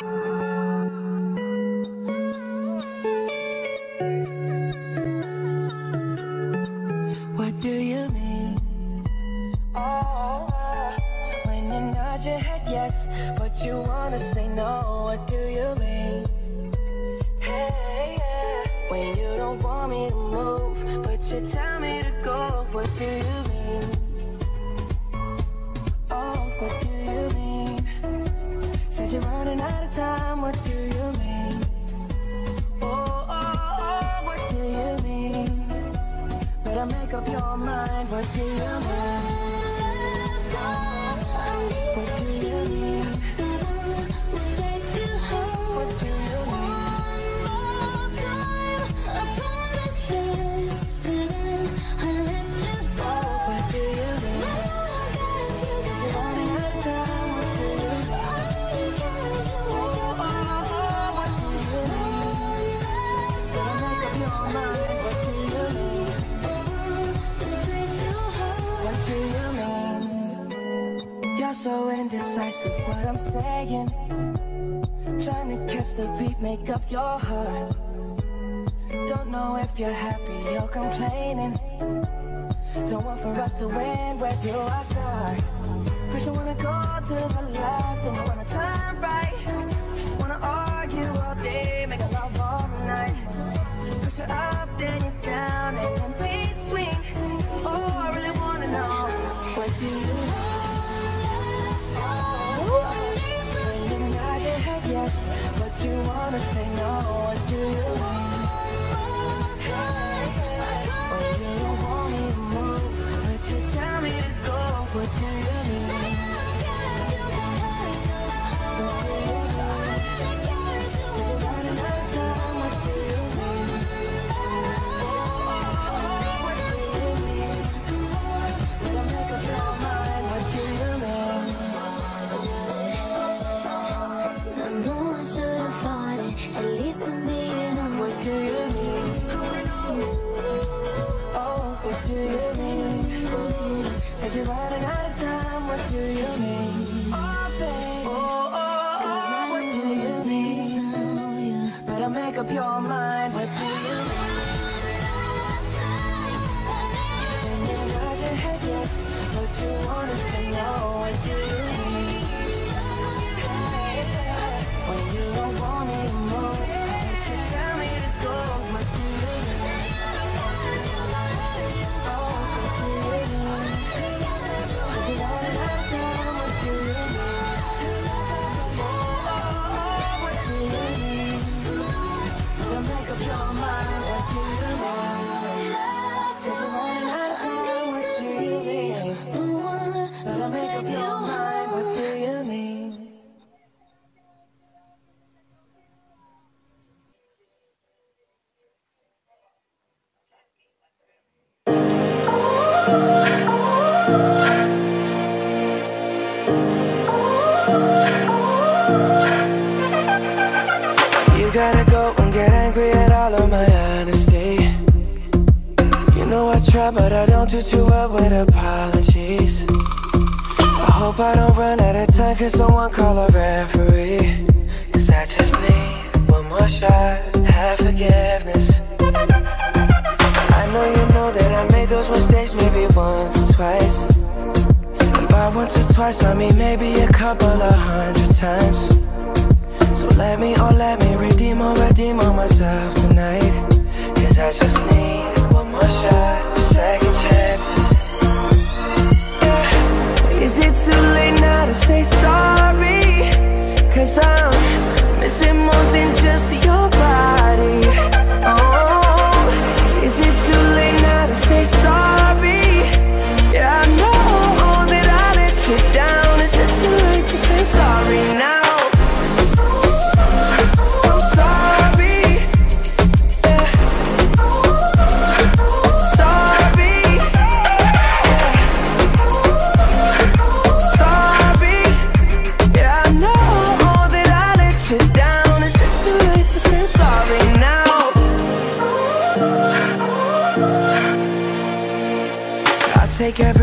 What do you mean? Oh, when you nod your head yes, but you wanna say no. What do you mean? Hey, yeah. When you don't want me to move, but you tell me to go. What do You're so indecisive, what I'm saying. Trying to catch the beat, make up your heart. Don't know if you're happy or complaining. Don't want for us to win, where do I start? First you wanna go to the left, and you wanna turn right. But you wanna say no, what do you mean? Said you're running out of time, what do you mean? Oh, babe. Oh, oh, oh, what do you mean? Better make up your mind, You gotta go and get angry at all of my honesty. You know I try, but I don't do too well with apologies. I hope I don't run out of time, cause someone call a referee. Cause I just need one more shot, have forgiveness. I know you know that I made those mistakes maybe once twice. And by once or twice, I mean maybe a couple of hundred times. So let me, oh let me redeem or redeem on myself tonight Cause I just need one more shot,